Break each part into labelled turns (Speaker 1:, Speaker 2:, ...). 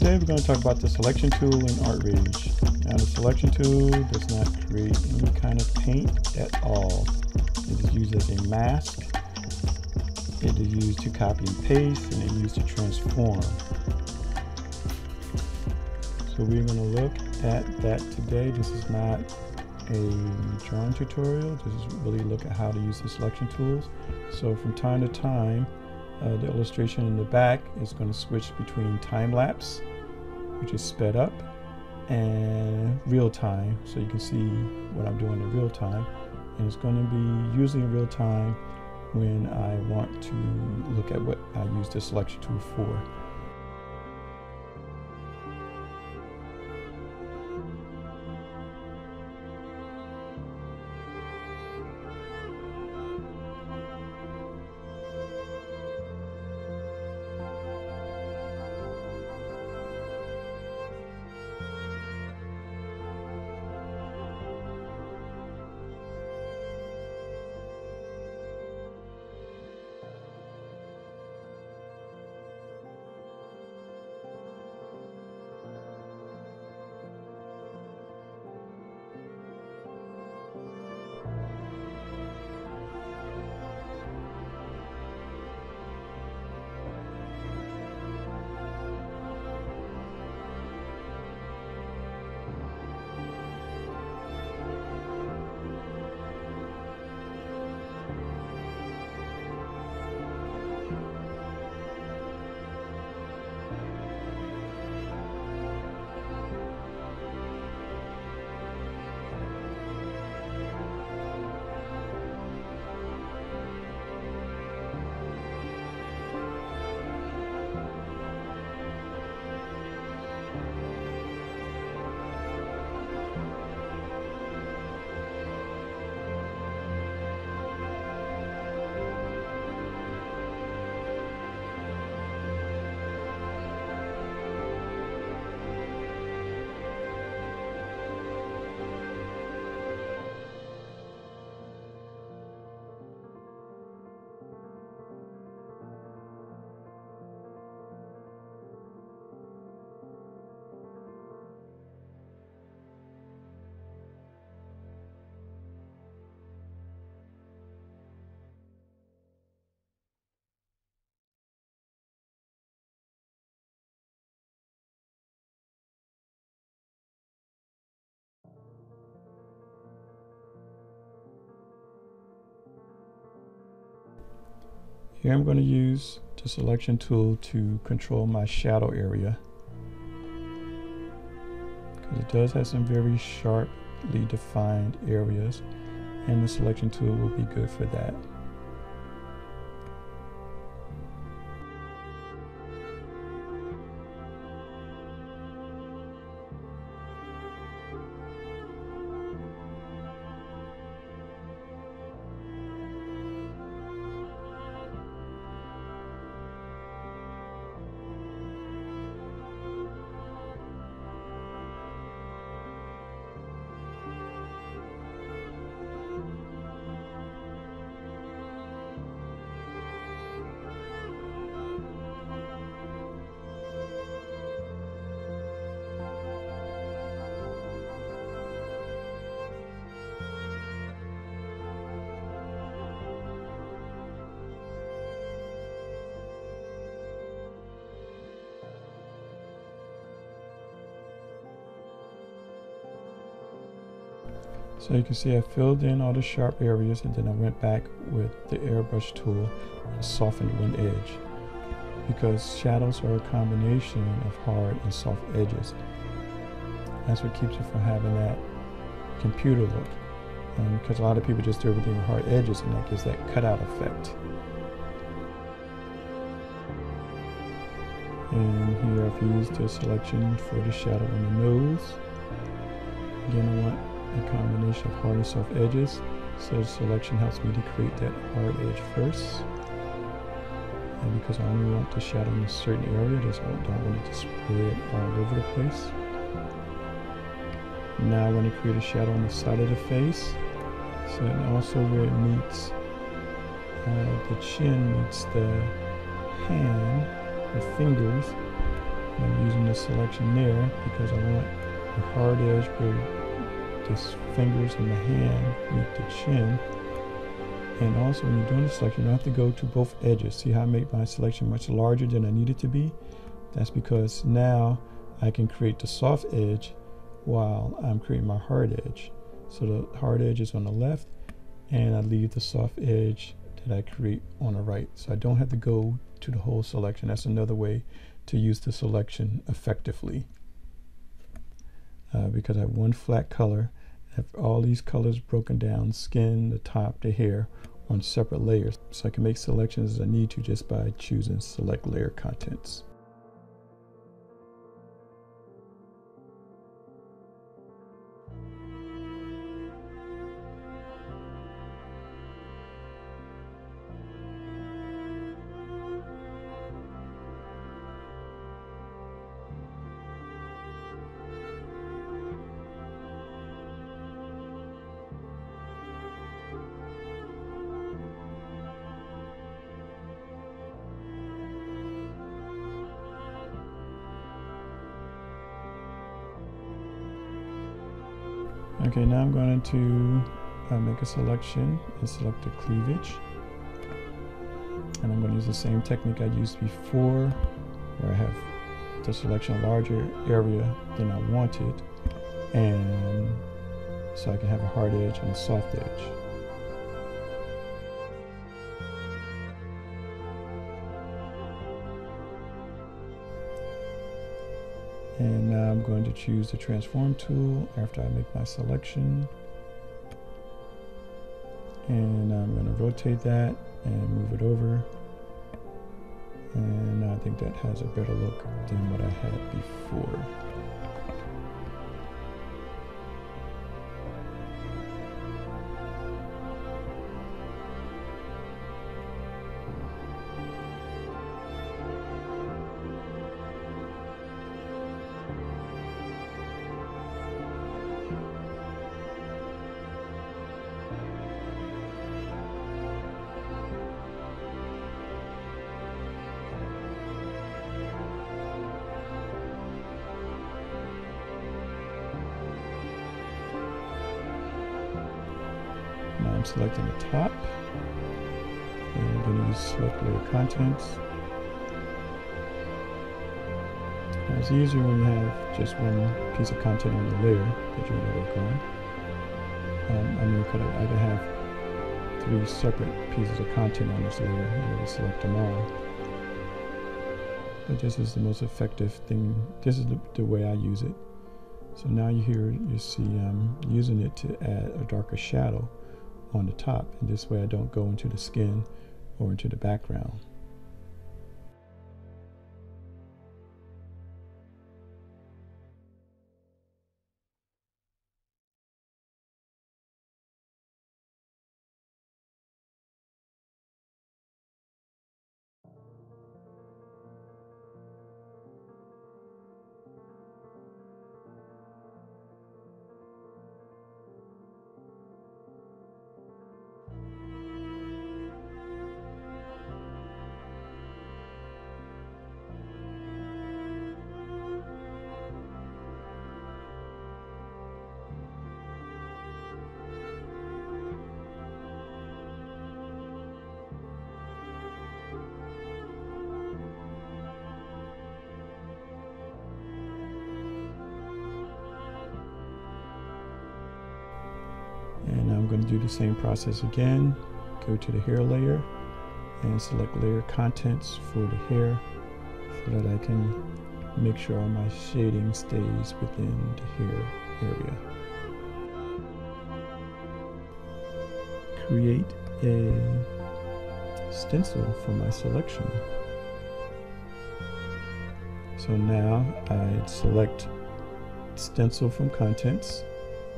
Speaker 1: Today we're going to talk about the selection tool in ArtRage. Now the selection tool does not create any kind of paint at all. It is used as a mask. It is used to copy and paste and it is used to transform. So we're going to look at that today. This is not a drawing tutorial. This is really look at how to use the selection tools. So from time to time, uh, the illustration in the back is going to switch between time lapse, which is sped up, and real time. So you can see what I'm doing in real time. And it's going to be in real time when I want to look at what I use the selection tool for. Here I'm going to use the selection tool to control my shadow area. Because it does have some very sharply defined areas and the selection tool will be good for that. So you can see I filled in all the sharp areas and then I went back with the airbrush tool and softened one edge because shadows are a combination of hard and soft edges. That's what keeps you from having that computer look. Because a lot of people just do everything with hard edges and that gives that cutout effect. And here I've used the selection for the shadow on the nose. Again, I want a combination of hard and soft edges. So selection helps me to create that hard edge first. And because I only want the shadow in a certain area, I just don't want it to spread all over the place. Now I want to create a shadow on the side of the face. So and also where it meets uh, the chin meets the hand, the fingers. I'm using the selection there because I want a hard edge where the fingers and the hand meet the chin. And also when you're doing the selection, you don't have to go to both edges. See how I make my selection much larger than I need it to be? That's because now I can create the soft edge while I'm creating my hard edge. So the hard edge is on the left and I leave the soft edge that I create on the right. So I don't have to go to the whole selection. That's another way to use the selection effectively. Uh, because I have one flat color, I have all these colors broken down, skin, the top, the hair, on separate layers. So I can make selections as I need to just by choosing select layer contents. Okay, now I'm going to uh, make a selection and select the cleavage. And I'm going to use the same technique I used before where I have the selection a larger area than I wanted and so I can have a hard edge and a soft edge. And now I'm going to choose the transform tool after I make my selection. And I'm going to rotate that and move it over. And I think that has a better look than what I had before. I'm selecting the top. And I'm going to select layer contents. Now it's easier when you have just one piece of content on the layer that you're to work on. Um, I mean, could I, I could have three separate pieces of content on this layer and really select them all. But this is the most effective thing. This is the, the way I use it. So now you hear you see I'm using it to add a darker shadow on the top and this way I don't go into the skin or into the background. Going to do the same process again. Go to the hair layer and select layer contents for the hair so that I can make sure all my shading stays within the hair area. Create a stencil for my selection. So now I select stencil from contents,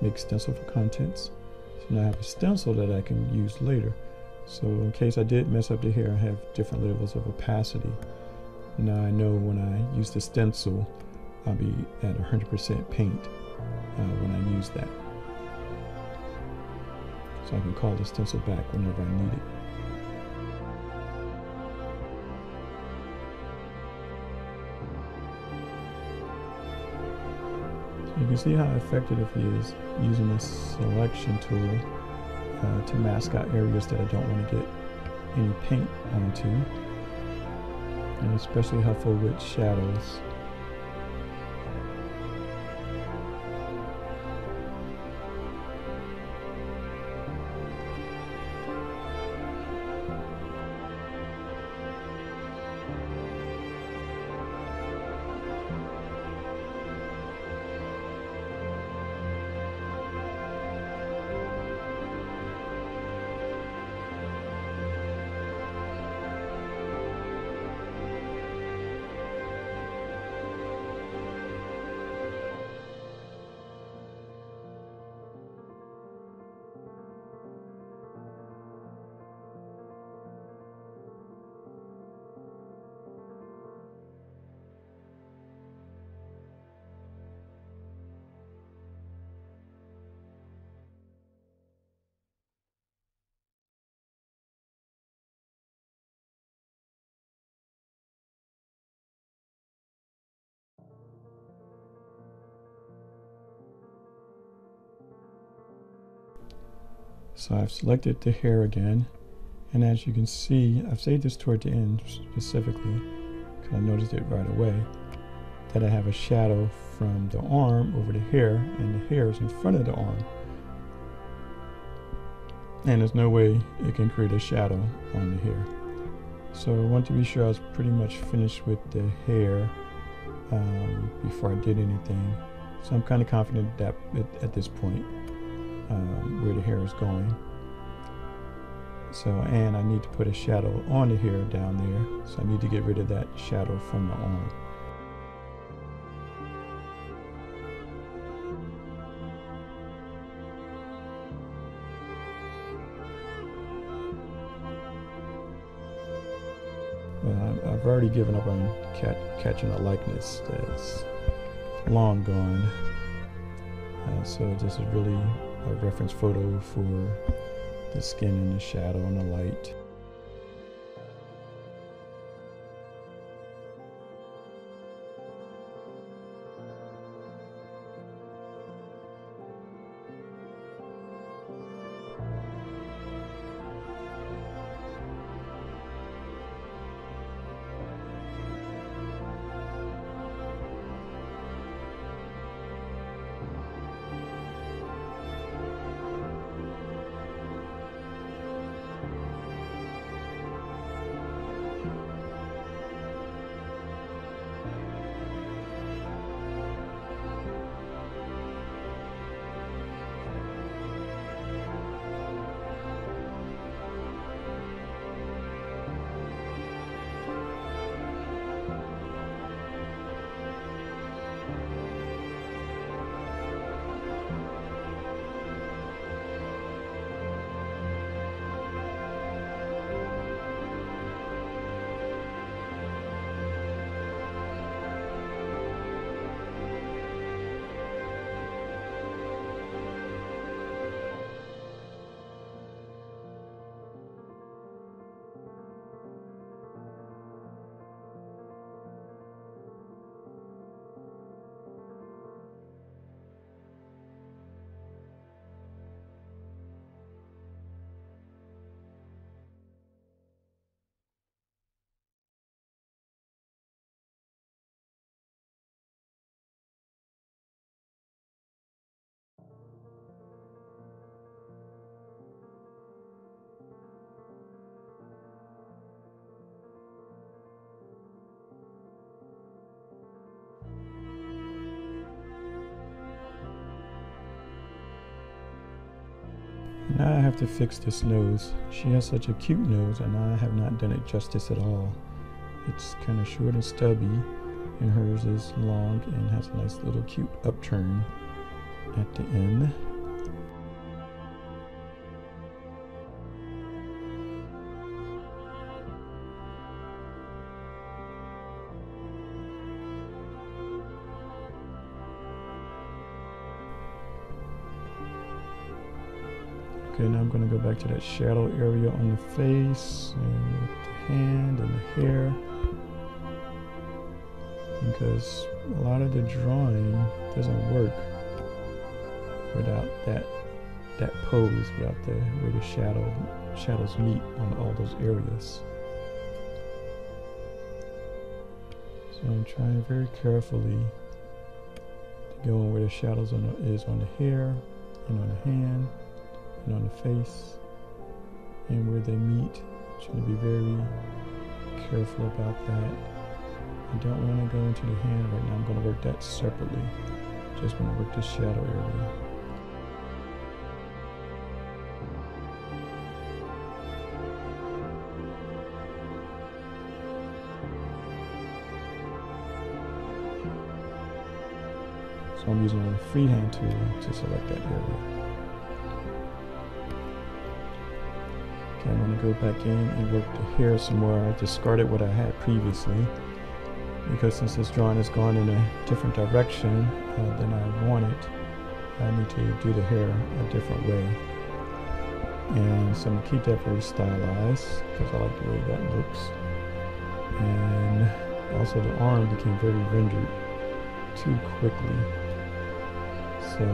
Speaker 1: make stencil for contents, so now I have a stencil that I can use later. So in case I did mess up the hair, I have different levels of opacity. Now I know when I use the stencil, I'll be at 100% paint uh, when I use that. So I can call the stencil back whenever I need it. You can see how effective he is using this selection tool uh, to mask out areas that I don't want to get any paint onto. And especially helpful with shadows. So I've selected the hair again. And as you can see, I've saved this toward the end specifically because I noticed it right away that I have a shadow from the arm over the hair and the hair is in front of the arm. And there's no way it can create a shadow on the hair. So I want to be sure I was pretty much finished with the hair um, before I did anything. So I'm kind of confident that at this point um, where the hair is going. So, and I need to put a shadow on the hair down there. So I need to get rid of that shadow from the arm. I've already given up on cat, catching a likeness that's long gone. Uh, so this is really a reference photo for the skin and the shadow and the light. I have to fix this nose. She has such a cute nose and I have not done it justice at all. It's kind of short and stubby and hers is long and has a nice little cute upturn at the end. Okay, now I'm going to go back to that shadow area on the face and with the hand and the hair. Because a lot of the drawing doesn't work without that that pose, without the where the shadow shadows meet on all those areas. So I'm trying very carefully to go where the shadows on the, is on the hair and on the hand and on the face and where they meet. Trying to be very careful about that. I don't want to go into the hand right now. I'm going to work that separately. Just to work the shadow area. So I'm using a freehand tool to select that area. Okay, I'm going to go back in and work the hair some more. I discarded what I had previously because since this drawing has gone in a different direction uh, than I wanted, I need to do the hair a different way. And so I'm to keep that very stylized because I like the way that looks. And also the arm became very rendered too quickly. So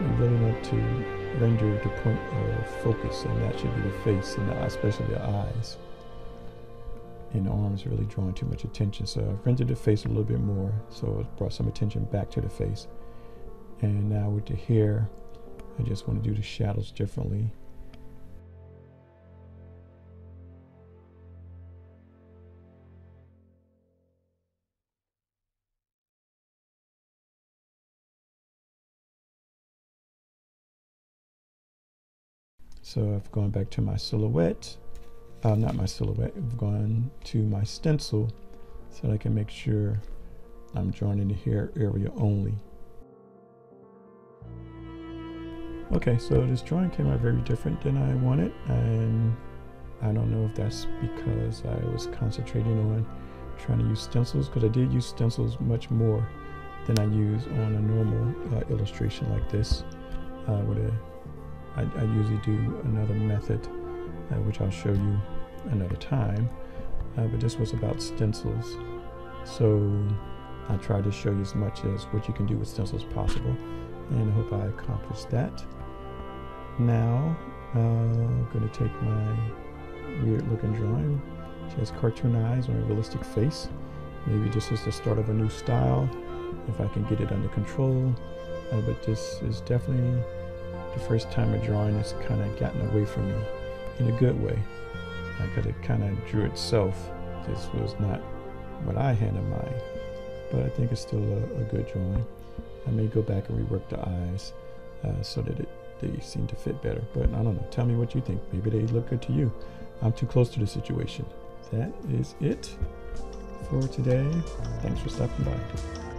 Speaker 1: you really want to render the point of focus, and that should be the face and the, especially the eyes. And arms really drawing too much attention. So I've rendered the face a little bit more, so it brought some attention back to the face. And now with the hair, I just want to do the shadows differently. So I've gone back to my silhouette, uh, not my silhouette, I've gone to my stencil so that I can make sure I'm drawing the hair area only. Okay, so this drawing came out very different than I wanted and I don't know if that's because I was concentrating on trying to use stencils because I did use stencils much more than I use on a normal uh, illustration like this uh, with a I, I usually do another method, uh, which I'll show you another time. Uh, but this was about stencils. So I tried to show you as much as what you can do with stencils possible. And I hope I accomplished that. Now, uh, I'm going to take my weird looking drawing. She has cartoon eyes on a realistic face. Maybe this is the start of a new style, if I can get it under control. Uh, but this is definitely the first time a drawing has kind of gotten away from me in a good way because it kind of drew itself. This was not what I had in mind, but I think it's still a, a good drawing. I may go back and rework the eyes uh, so that it, they seem to fit better. But I don't know. Tell me what you think. Maybe they look good to you. I'm too close to the situation. That is it for today. Thanks for stopping by.